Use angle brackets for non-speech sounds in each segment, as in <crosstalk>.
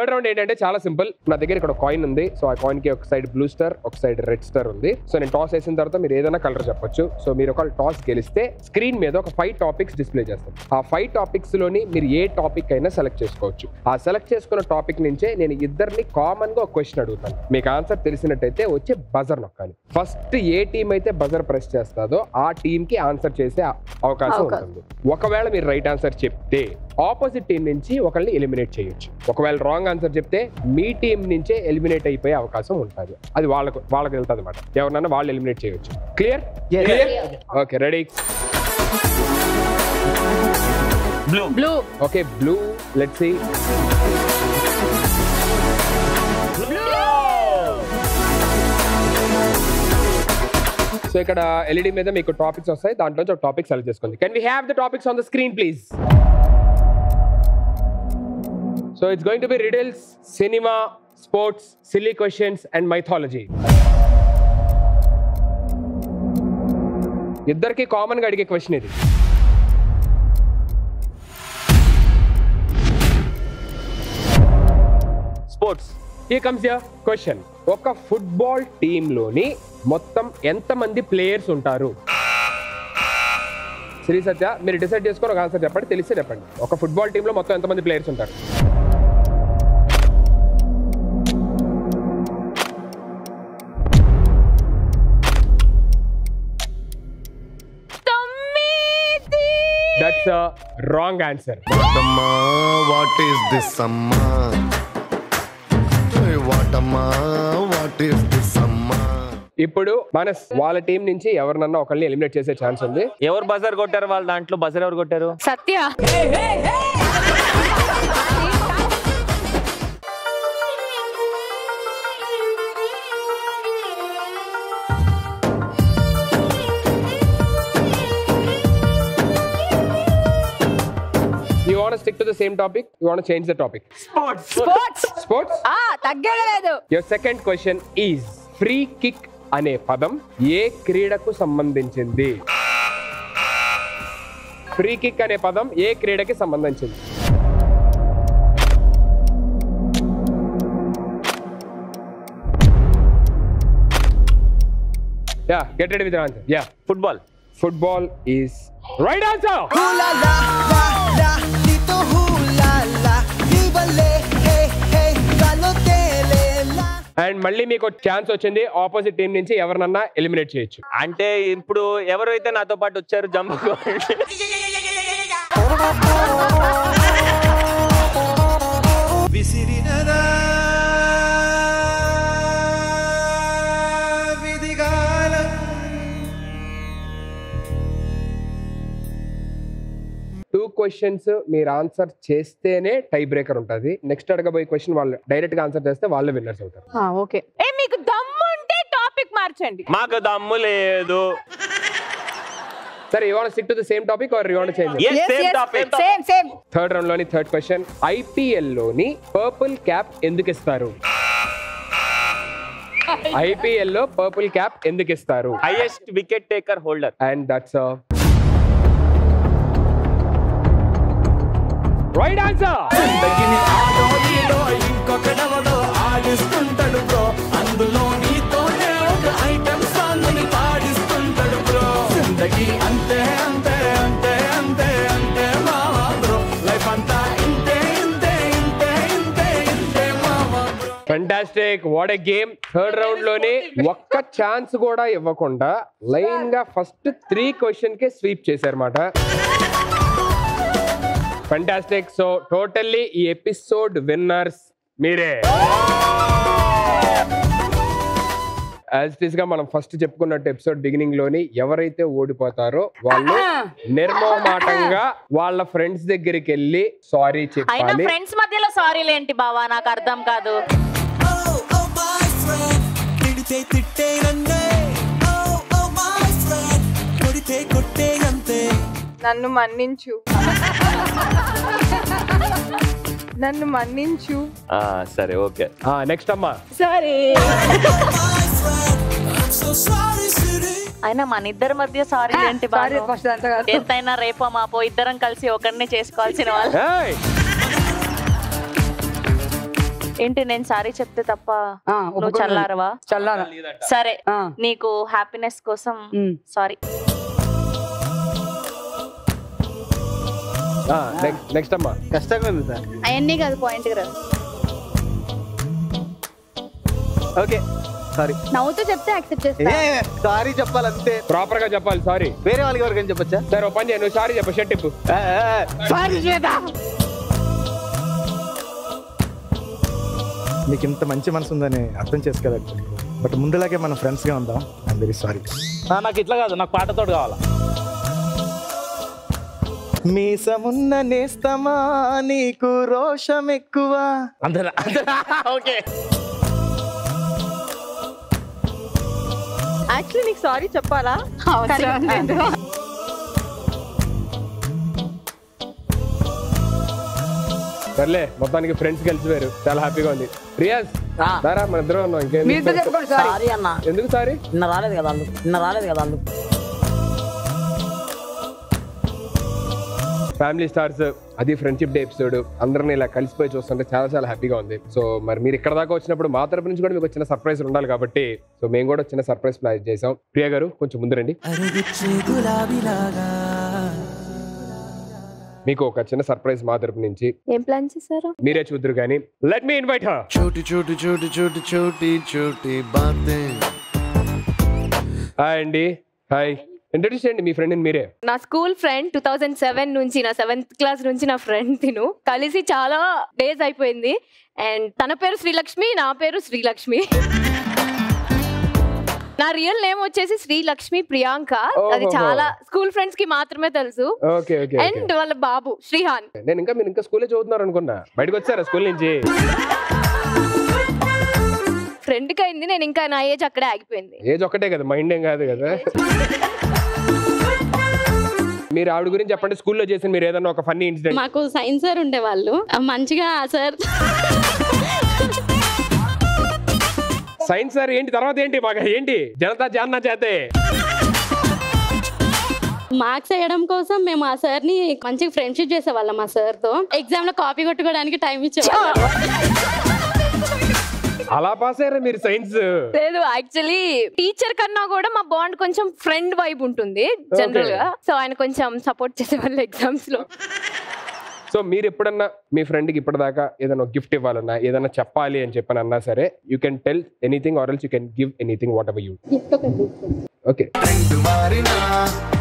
Third round ఏంటంటే చాలా simple. నా దగ్గర ఇక్కడ కాయిన్ ఉంది. సో ఆ కాయిన్కి ఒక సైడ్ బ్లూ స్టార్ ఒక సైడ్ రెడ్ స్టార్ ఉంది. సో నేను టాస్ వేసిన తర్వాత మీరు ఏదైనా కలర్ చెప్పొచ్చు. సో మీరు ఒక టాస్ గెలిస్తే స్క్రీన్ మీద ఒక ఫైవ్ టాపిక్స్ డిస్ప్లే చేస్తాం. ఆ ఫైవ్ టాపిక్స్లోని మీరు ఏ టాపిక్ అయినా సెలెక్ట్ చేసుకోవచ్చు. ఆ సెలెక్ట్ చేసుకున్న టాపిక్ నుంచే నేను ఇద్దరిని కామన్గా ఒక క్వశ్చన్ అడుగుతాను. మీకు ఆన్సర్ తెలిసినట్టయితే వచ్చి బజర్ నొక్కాలి. ఫస్ట్ ఏ టీం అయితే బజర్ ప్రెస్ చేస్తాదో ఆ టీం కి ఆన్సర్ చేసే అవకాశం అవకాశం. ఉంటుంది. ఒకవేళ మీరు రైట్ ఆన్సర్ చెప్తే ఆపోజిట్ టీం నుంచి ఒకరిని ఎలిమినేట్ చేయొచ్చు. ఒకవేళ రాంగ్ ఆన్సర్ చెప్తే మీ టీం నుంచే ఎలిమినేట్ అయిపోయే అవకాశం ఉంటుంది. అది వాళ్ళకు వాళ్ళకి వెళ్తుంది అనమాట ఎవరినైనా వాళ్ళు ఎలిమినేట్ చేయొచ్చు. Clear clear okay ready blue blue okay blue let see so ఇక్కడ ఎల్ఈడి మీద మీకు టాపిక్స్ వస్తాయి. దాంట్లో ఒక టాపిక్ సెలెక్ట్ చేసుకోండి. Can we have the topics on the screen please so it's going to be riddles cinema sports silly questions and mythology ఇద్దరికి కామన్గా అడిగే క్వశ్చన్ ఇది. స్పోర్ట్స్ ఈ కమ్స్ యా క్వశ్చన్ ఒక ఫుట్బాల్ టీంలోని మొత్తం ఎంతమంది ప్లేయర్స్ ఉంటారు? శ్రీ సత్య మీరు డిసైడ్ చేసుకొని ఒక ఆన్సర్ చెప్పండి తెలిస్తే చెప్పండి. ఒక ఫుట్బాల్ టీంలో మొత్తం ఎంతమంది ప్లేయర్స్ ఉంటారు? That's wrong answer what is this అమ్మా? వాటమ్మా వాట్ ఈస్ దిస్ అమ్మా? ఇప్పుడు మనస్ వాళ్ళ టీం నుంచి ఎవరినన్నా ఒకరిని ఎలిమినేట్ చేసే ఛాన్స్ ఉంది. ఎవరు బజర్ కొట్టారు వాళ్ళ దాంట్లో? బజర్ ఎవరు కొట్టారు? Satya. You want stick to the same topic you want change the topic sports sports ఆ తగ్గేదే లేదు your second question is free kick అనే పదం ఏ క్రీడకు సంబంధించింది? ఫ్రీ కిక్ అనే పదం ఏ క్రీడకి సంబంధించింది? Yeah get ready with answer yeah football football is right answer మళ్ళీ మీకు ఛాన్స్ వచ్చింది. ఆపోజిట్ టీం నుంచి ఎవరినన్నా ఎలిమినేట్ చేయొచ్చు. అంటే ఇప్పుడు ఎవరైతే నాతో పాటు వచ్చారు జంప్ విసిరినదా క్వశ్చన్స్ మీరు ఆన్సర్ చేస్తేనే టై బ్రేకర్ ఉంటుంది. నెక్స్ట్ అడగబోయే క్వశ్చన్ వాళ్ళు డైరెక్ట్గా ఆన్సర్ చేస్తే వాళ్ళే విన్నర్స్ అవుతారు. ఓకే. ఏ మీకు దమ్ము ఉంటే టాపిక్ మార్చండి. మాకు దమ్ము లేదు. సరే you want stick to the same topic or you want change Yes, same topic. Same same third రౌండ్లోని third question ఐపీఎల్లోని పర్పుల్ క్యాప్ ఎందుకు ఇస్తారు? <laughs> ఐపీఎల్లో పర్పుల్ క్యాప్ ఎందుకు ఇస్తారు? Highest wicket taker holder and that's right answer ఇంకొకడెవడో ఆడిస్తుంటాడు bro. అందులో నీతోనే ఒక ఐటమ్ సాంగ్ని పాడిస్తుంటాడు బ్రో. జిందగీ అంతే అంతే అంతే అంతే అంతే మావా బ్రో. లైఫ్ అంతా ఇంతే ఇంతే ఇంతే ఇంతే ఇంతే మావా bro. Fantastic what a game third రౌండ్లోనే ఒక్క ఛాన్స్ కూడా ఇవ్వకుండా లైన్గా ఫస్ట్ త్రీ క్వశ్చన్ కే స్వీప్ చేశారన్నమాట. ఫెంటాస్టిక్ సో టోటల్లీ ఈ ఎపిసోడ్ విన్నర్స్ మీరే. యాజ్గా మనం ఫస్ట్ చెప్పుకున్నట్టు ఎపిసోడ్ బిగినింగ్లోని ఎవరైతే ఓడిపోతారో వాళ్ళు నిర్మోహమాటంగా వాళ్ళ ఫ్రెండ్స్ దగ్గరికి వెళ్ళి సారీ చెప్పాలి. ఫ్రెండ్స్ మధ్యలో సారీలు ఏంటి బావా? నాకు అర్థం కాదు. నన్నే Oh, నన్ను మన్నించు. సరే ఓకే. నెక్స్ట్ అమ్మా. సరే. అయినా మన ఇద్దరి మధ్య సారీలు ఏంటి సారీ బావ ఫస్ట్ అంత కాదు. ఎంతైనా రేపో మాపో ఇద్దరం కలిసి ఒకరిని చేసుకోవాల్సిన వాళ్ళు! ఏంటి నేను సారీ చెప్తే తప్ప ఆ, నువ్వు ఒప్పుకోను. చల్లారవా? చల్లారా. సరే ఆ, నీకు హ్యాపీనెస్ కోసం ఉమ్. సారీ. నెక్స్ట్ అమ్మా. కష్టంగా ఉంది సార్. అవన్నీ కాదు పాయింట్ రా. ఓకే సారీ నవ్వుతూ చెప్తే యాక్సెప్ట్ ఏ చేస్తా సారీ చెప్పాలంతే. ప్రాపర్గా చెప్పాలి సారీ వేరే వాళ్ళకి ఎవరికైనా చెప్పొచ్చా? సరే ఓ పని నువ్వు సారీ చెప్పు షర్ట్ ఇప్పు. సారీ మీకు ఇంత మంచి మనసు ఉందని అర్థం చేసుకోలేదు. బట్ ముందులాగే మనం ఫ్రెండ్స్గా ఉందాం. ఐఎమ్ వెరీ సారీ నాకు ఇట్లా కాదు నాకు పాటతోడు కావాలా? మీసమున్న నేస్తమా నీకు రోషం ఎక్కువ అంతేనా ఓకే. యాక్చువల్లీ నీకు సారీ చెప్పాలా? అవసరం లేదు. సర్లే మొత్తానికి ఫ్రెండ్స్ కలిసిపోయారు చాలా హ్యాపీగా ఉంది. రియాజ్ దారా మన ఇద్దరం ఉన్నాం. ఇంకేం మీతో చెప్పుకోండి సారీ సారీ అన్న. ఎందుకు సారీ నిన్న రాలేదు కదా నిన్న రాలేదు కదా ఫ్యామిలీ స్టార్స్ అది ఫ్రెండ్షిప్ డే ఎపిసోడ్ అందరిని ఇలా కలిసిపోయి చూస్తుంటే చాలా చాలా హ్యాపీగా ఉంది సో మరి మీరు ఇక్కడ దాకా వచ్చినప్పుడు మా తరపు నుంచి కూడా మీకు చిన్న సర్ప్రైజ్ ఉండాలి కాబట్టి సో మేము కూడా చిన్న సర్ప్రైజ్ ప్లాన్ చేసాం ప్రియ గారు కొంచెం ముందు రండి మీకు ఒక చిన్న సర్ప్రైజ్ మా తరపు నుంచి ఏం ప్లాన్ చేశారు మీరే చూద్దరు కానీ లెట్ మీ ఇన్వైట్ హర్ छोटी छोटी छोटी छोटी छोटी छोटी बातें హాయ్ అండి హాయ్ ఇంట్రడ్యూస్ చేయండి మీ ఫ్రెండ్ మీరే. నా school friend two thousand seven నుంచి నా సెవెంత్ క్లాస్ నుంచి నా ఫ్రెండ్ తిను. కలిసి చాలా డేస్ అయిపోయింది. అండ్ తన పేరు శ్రీలక్ష్మి నా పేరు శ్రీలక్ష్మి. నా రియల్ నేమ్ వచ్చేసి శ్రీలక్ష్మి ప్రియాంక. అది. చాలా స్కూల్ ఫ్రెండ్స్కి మాత్రమే తెలుసు. అండ్ వాళ్ళ బాబు శ్రీహాన్. నేను ఇంకా మీరు ఇంకా స్కూల్లో చదువుతున్నారు అనుకున్నా. బయటకు వచ్చారా స్కూల్ నుంచి? ఫ్రెండ్కి అయింది నేను ఇంకా నా ఏజ్ అక్కడే ఆగిపోయింది. ఏజ్ ఒక్కటే కదా మైండ్ ఏం కాదు కదా. మీరు ఆవిడ గురించి చెప్పండి స్కూల్లో చేసిన మీరు ఏదన్నా ఒక ఫన్నీ ఇన్సిడెంట్ మాకు సైన్స్ సార్ ఉండేవాళ్ళు. మంచిగా సార్. సైన్స్ సార్ ఏంటి తర్వాత ఏంటి మాకు? ఏంటి? జనతా జాన్నా చేతే. మార్క్స్ వేయడం కోసం మేము ఆ సార్ని మంచిగా ఫ్రెండ్షిప్ చేసేవాళ్ళం ఆ సార్తో ఎగ్జామ్లో కాపీ కొట్టుకోవడానికి టైం ఇచ్చేవాళ్ళం. అలా పాస్ అయ్యారా మీరు సైన్స్? లేదు యాక్చువల్లీ టీచర్ కన్నా కూడా మా బాండ్ కొంచెం ఫ్రెండ్ వైబ్ ఉంటుంది జనరల్గా. సో ఆయన కొంచెం సపోర్ట్ చేసేవాళ్ళు ఎగ్జామ్స్లో. సో మీరు ఎప్పుడన్నా మీ ఫ్రెండ్కి ఇప్పటిదాకా ఏదైనా గిఫ్ట్ ఇవ్వాలన్నా ఏదైనా చెప్పాలి అని చెప్పని అన్నా సరే you can tell anything or else you can give anything whatever you okay friend మారినా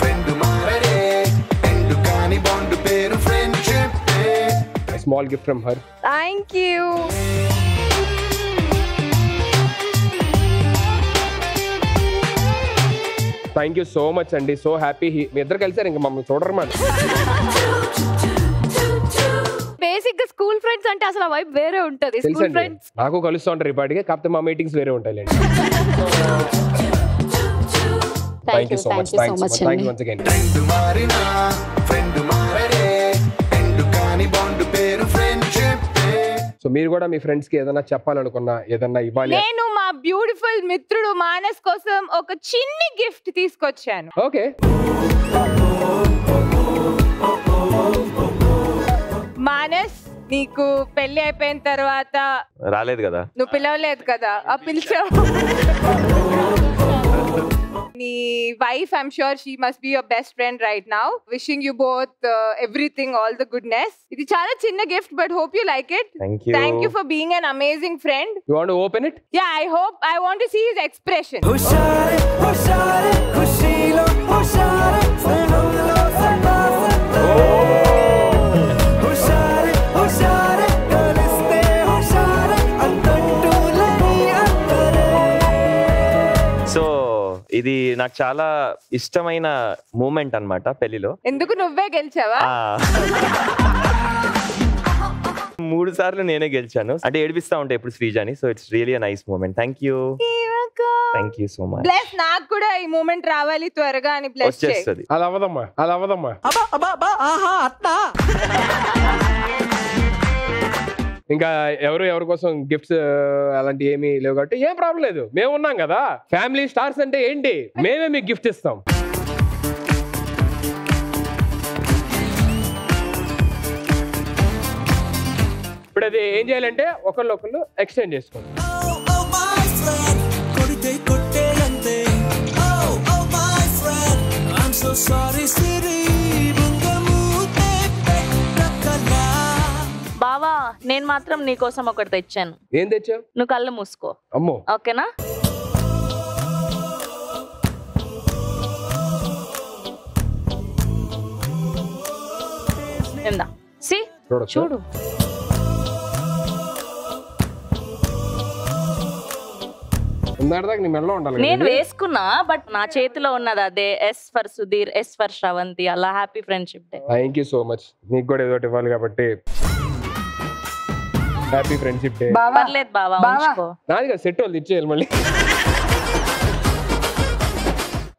ఫ్రెండ్ మారడే ఎండ్ కాని బాండ్ పేరు friendship small gift from her thank you thank you so much అండి సో హ్యాపీ మీ ఇద్దరు కలిసారు ఇంకా మమ్మల్ని చూడరమాట బేసిక్గా స్కూల్ ఫ్రెండ్స్ అంటే అసలు వైబ్ వేరే ఉంటది. స్కూల్ తెలుసండి. ఫ్రెండ్స్ నాకు కలుస్తూ ఉంటారు ఇప్పటికే. కాకపోతే మా మీటింగ్స్ వేరే ఉంటాయి thank you so much thank you once again friend మారినా ఫ్రెండ్ సో మీరు కూడా మీ ఫ్రెండ్స్కి ఏదైనా చెప్పాలనుకున్నా ఏదన్నా ఇవ్వాలి నేను మా బ్యూటిఫుల్ మిత్రుడు మానస్ కోసం ఒక చిన్ని గిఫ్ట్ తీసుకొచ్చాను. ఓకే. మానస్ నీకు పెళ్ళి అయిపోయిన తర్వాత రాలేదు కదా. నువ్వు పిలవలేదు కదా. ఆ పిలిచావు. wife, I'm sure she must be your best friend right now. Wishing you both uh, everything, all the goodness. It's a chinna gift, but hope you like it. Thank you. Thank you for being an amazing friend. You want to open it? Yeah, I hope. I want to see his expression. ఇది నాకు చాలా ఇష్టమైన moment అన్నమాట పెళ్ళిలో ఎందుకు నువ్వే గెలిచావా. మూడు సార్లు నేనే గెలిచాను. అంటే ఏడిపిస్తా ఉంటాయి ఇప్పుడు శ్రీజాని. So it's really nice moment. Thank you thank you so much bless నాకు కూడా ఈ మూమెంట్ రావాలి త్వరగా అని బ్లెస్ చేయి. వచ్చేస్తుంది. అది అవ్వదమ్మా. అది అవ్వదమ్మా. అబ్బా అబ్బా అబ్బా ఆహా అట్లా ఇంకా ఎవరు ఎవరి కోసం గిఫ్ట్స్ అలాంటి ఏమీ లేవు కాబట్టి ఏం ప్రాబ్లం లేదు. మేము ఉన్నాం కదా. ఫ్యామిలీ స్టార్స్ అంటే ఏంటి? మేమే మీకు గిఫ్ట్ ఇస్తాం. ఇప్పుడు అది ఏం చేయాలంటే ఒకళ్ళు ఒకళ్ళు ఎక్స్చేంజ్ చేసుకోండి సారీ నేను మాత్రం నీ కోసం ఒకటి తెచ్చాను. ఏం తెచ్చావు? నువ్వు కళ్ళు మూసుకో. అమ్మో. ఓకేనా? ఇందా. సి? చూడు. నేను? వేసుకున్నా బట్ నా చేతిలో ఉన్నది అదే S for Sudheer S for Shravanthi. అలా happy friendship day. Thank you so much నీకు కూడా ఏదో ఇవ్వాలి కాబట్టి. హ్యాపీ ఫ్రెండ్షిప్ డే పర్లేదు బావా నాది కదా సెట్ వాళ్ళు ఇచ్చేయాలి మళ్ళీ.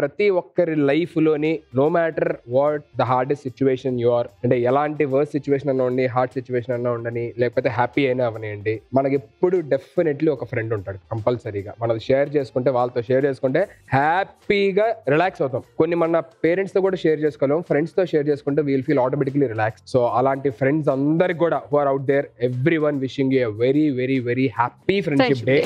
ప్రతి ఒక్కరి లైఫ్లోని no matter what the hardest situation you are అంటే ఎలాంటి వర్స్ సిచ్యువేషన్ అన్నా ఉండి హార్డ్ సిచ్యువేషన్ అన్నా ఉండని లేకపోతే హ్యాపీ అయినా అవనివ్వండి మనకి ఎప్పుడు డెఫినెట్లీ ఒక ఫ్రెండ్ ఉంటాడు కంపల్సరీగా. మనది షేర్ చేసుకుంటే వాళ్ళతో షేర్ చేసుకుంటే హ్యాపీగా రిలాక్స్ అవుతాం. కొన్ని మన పేరెంట్స్తో కూడా షేర్ చేసుకోలేం ఫ్రెండ్స్తో షేర్ చేసుకుంటే we'll feel automatically relax so అలాంటి ఫ్రెండ్స్ అందరికి కూడా who are out there every one wishing you very very very happy friendship day